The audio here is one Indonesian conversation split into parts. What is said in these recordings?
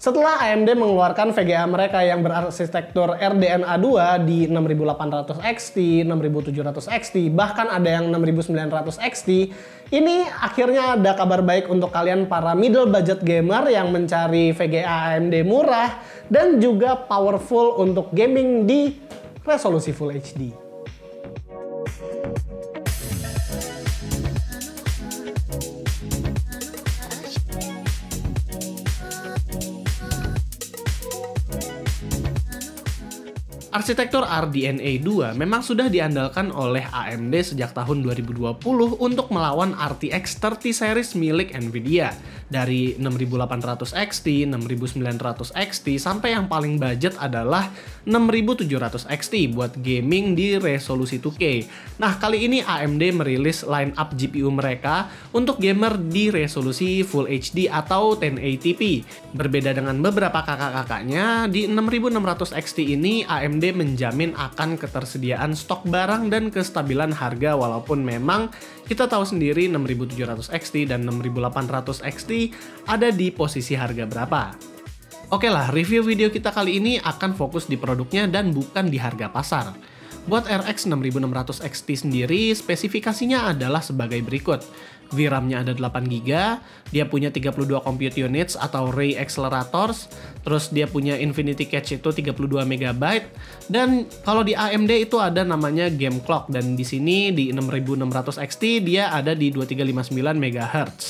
Setelah AMD mengeluarkan VGA mereka yang berarsitektur RDNA 2 di 6800 XT, 6700 XT, bahkan ada yang 6900 XT, ini akhirnya ada kabar baik untuk kalian para middle budget gamer yang mencari VGA AMD murah dan juga powerful untuk gaming di resolusi Full HD. Arsitektur RDNA 2 memang sudah diandalkan oleh AMD sejak tahun 2020 untuk melawan RTX 30 series milik Nvidia. Dari 6800 XT, 6900 XT, sampai yang paling budget adalah 6700 XT buat gaming di resolusi 2K. Nah, kali ini AMD merilis line up GPU mereka untuk gamer di resolusi Full HD atau 1080p. Berbeda dengan beberapa kakak-kakaknya, di 6600 XT ini AMD menjamin akan ketersediaan stok barang dan kestabilan harga walaupun memang kita tahu sendiri 6700 XT dan 6800 XT ada di posisi harga berapa. Oke lah, review video kita kali ini akan fokus di produknya dan bukan di harga pasar. Buat RX 6600 XT sendiri, spesifikasinya adalah sebagai berikut. VRAM-nya ada 8GB, dia punya 32 compute units atau ray accelerators, terus dia punya infinity cache itu 32 MB, dan kalau di AMD itu ada namanya game clock, dan di sini di 6600 XT dia ada di 2359 MHz.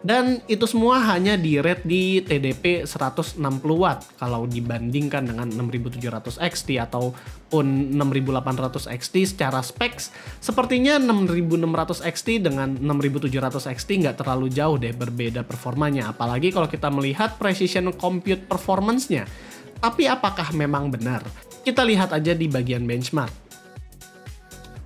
Dan itu semua hanya di rate di TDP 160 watt kalau dibandingkan dengan 6700 XT ataupun 6800 XT secara specs sepertinya 6600 XT dengan 6700 XT nggak terlalu jauh deh berbeda performanya apalagi kalau kita melihat precision compute performance-nya. Tapi apakah memang benar? Kita lihat aja di bagian benchmark.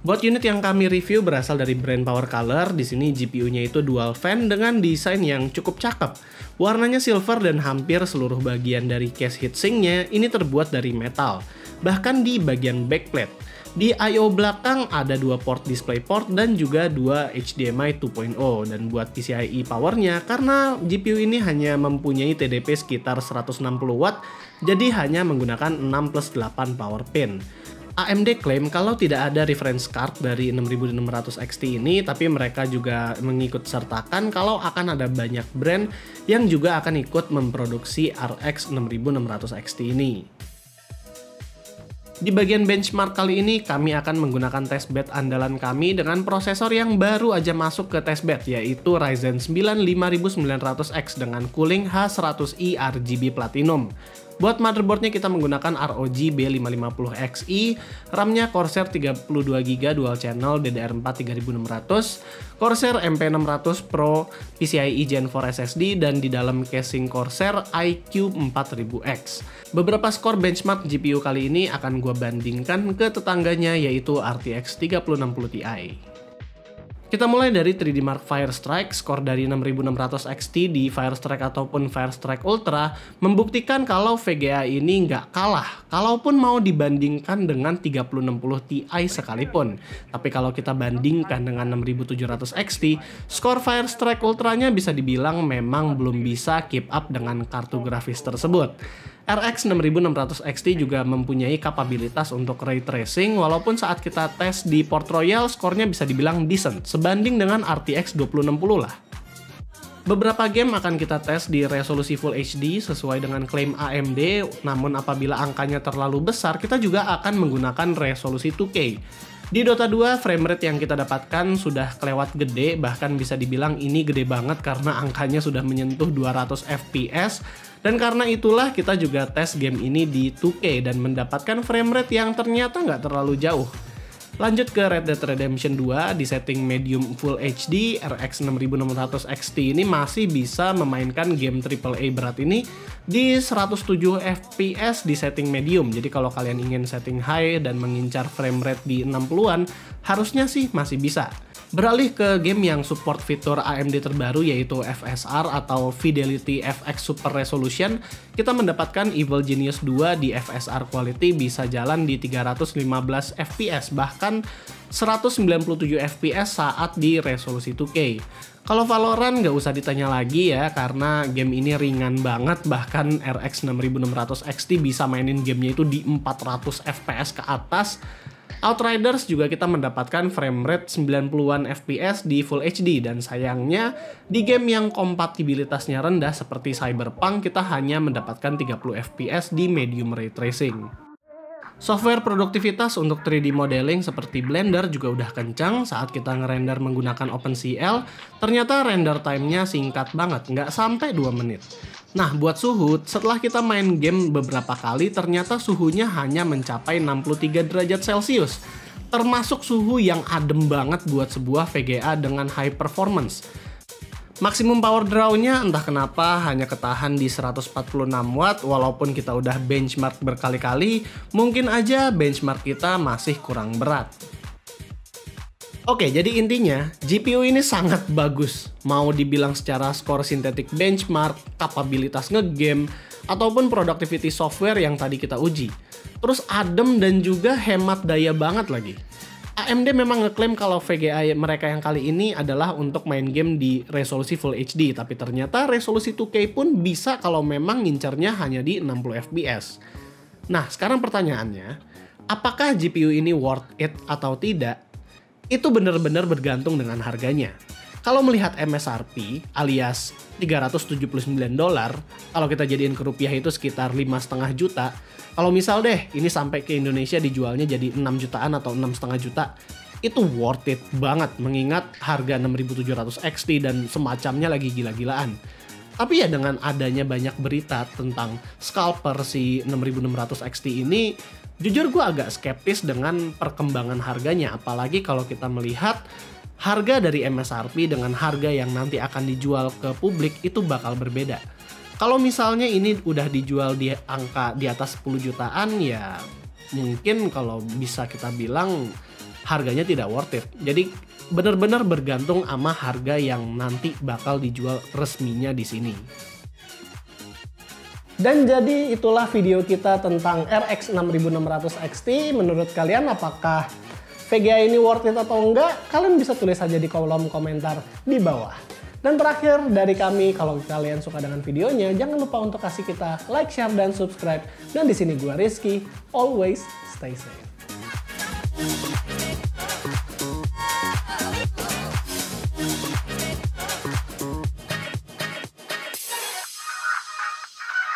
Buat unit yang kami review berasal dari brand Power Color. Di sini GPU-nya itu dual fan dengan desain yang cukup cakep. Warnanya silver dan hampir seluruh bagian dari case heatsinknya ini terbuat dari metal. Bahkan di bagian backplate. Di I.O. belakang ada dua port DisplayPort dan juga dua HDMI 2.0 dan buat PCIe powernya karena GPU ini hanya mempunyai TDP sekitar 160 watt jadi hanya menggunakan 6 plus 8 power pin. AMD klaim kalau tidak ada reference card dari 6600 XT ini, tapi mereka juga mengikut sertakan kalau akan ada banyak brand yang juga akan ikut memproduksi RX 6600 XT ini. Di bagian benchmark kali ini, kami akan menggunakan testbed andalan kami dengan prosesor yang baru aja masuk ke testbed, yaitu Ryzen 9 5900X dengan cooling H100i RGB Platinum. Buat motherboardnya kita menggunakan ROG B550Xi, RAM-nya Corsair 32GB dual channel DDR4 3600, Corsair MP600 Pro PCIe Gen 4 SSD dan di dalam casing Corsair iQ 4000X. Beberapa skor benchmark GPU kali ini akan gue bandingkan ke tetangganya yaitu RTX 3060 Ti. Kita mulai dari 3D Mark Firestrike, skor dari 6600 XT di Firestrike ataupun Firestrike Ultra membuktikan kalau VGA ini nggak kalah, kalaupun mau dibandingkan dengan 3060 Ti sekalipun. Tapi kalau kita bandingkan dengan 6700 XT, skor Firestrike Ultranya bisa dibilang memang belum bisa keep up dengan kartu grafis tersebut. RX 6600 XT juga mempunyai kapabilitas untuk ray tracing walaupun saat kita tes di Port Royal skornya bisa dibilang decent sebanding dengan RTX 2060 lah. Beberapa game akan kita tes di resolusi Full HD sesuai dengan klaim AMD, namun apabila angkanya terlalu besar, kita juga akan menggunakan resolusi 2K. Di Dota 2, framerate yang kita dapatkan sudah kelewat gede, bahkan bisa dibilang ini gede banget karena angkanya sudah menyentuh 200 FPS, dan karena itulah kita juga tes game ini di 2K dan mendapatkan framerate yang ternyata nggak terlalu jauh. Lanjut ke Red Dead Redemption 2 di setting medium full HD RX 6600 XT ini masih bisa memainkan game AAA berat ini di 107 fps di setting medium. Jadi kalau kalian ingin setting high dan mengincar frame rate di 60-an, harusnya sih masih bisa. Beralih ke game yang support fitur AMD terbaru yaitu FSR atau Fidelity FX Super Resolution, kita mendapatkan Evil Genius 2 di FSR quality bisa jalan di 315 fps bahkan 197 fps saat di resolusi 2K. Kalau Valorant nggak usah ditanya lagi ya karena game ini ringan banget bahkan RX 6600 XT bisa mainin gamenya itu di 400 fps ke atas Outriders juga kita mendapatkan frame rate 90-an FPS di Full HD dan sayangnya di game yang kompatibilitasnya rendah seperti Cyberpunk kita hanya mendapatkan 30 FPS di medium ray tracing. Software produktivitas untuk 3D modeling seperti Blender juga udah kencang saat kita ngerender menggunakan OpenCL, ternyata render time-nya singkat banget, nggak sampai 2 menit. Nah, buat suhu, setelah kita main game beberapa kali, ternyata suhunya hanya mencapai 63 derajat Celcius. Termasuk suhu yang adem banget buat sebuah VGA dengan high performance. Maksimum power draw-nya entah kenapa hanya ketahan di 146 watt walaupun kita udah benchmark berkali-kali, mungkin aja benchmark kita masih kurang berat. Oke, jadi intinya GPU ini sangat bagus. Mau dibilang secara skor sintetik benchmark, kapabilitas ngegame, ataupun productivity software yang tadi kita uji. Terus adem dan juga hemat daya banget lagi. AMD memang ngeklaim kalau VGA mereka yang kali ini adalah untuk main game di resolusi Full HD, tapi ternyata resolusi 2K pun bisa kalau memang ngincernya hanya di 60 fps. Nah, sekarang pertanyaannya, apakah GPU ini worth it atau tidak? itu benar-benar bergantung dengan harganya. Kalau melihat MSRP alias 379 dolar, kalau kita jadiin ke rupiah itu sekitar 5,5 juta. Kalau misal deh ini sampai ke Indonesia dijualnya jadi 6 jutaan atau 6,5 juta, itu worth it banget mengingat harga 6700 XT dan semacamnya lagi gila-gilaan. Tapi ya dengan adanya banyak berita tentang scalper si 6600 XT ini, jujur gue agak skeptis dengan perkembangan harganya. Apalagi kalau kita melihat harga dari MSRP dengan harga yang nanti akan dijual ke publik itu bakal berbeda. Kalau misalnya ini udah dijual di angka di atas 10 jutaan ya mungkin kalau bisa kita bilang harganya tidak worth it. Jadi benar-benar bergantung sama harga yang nanti bakal dijual resminya di sini. Dan jadi itulah video kita tentang RX 6600 XT. Menurut kalian apakah VGA ini worth it atau enggak? Kalian bisa tulis saja di kolom komentar di bawah. Dan terakhir dari kami, kalau kalian suka dengan videonya, jangan lupa untuk kasih kita like, share, dan subscribe. Dan di sini gue Rizky, always stay safe.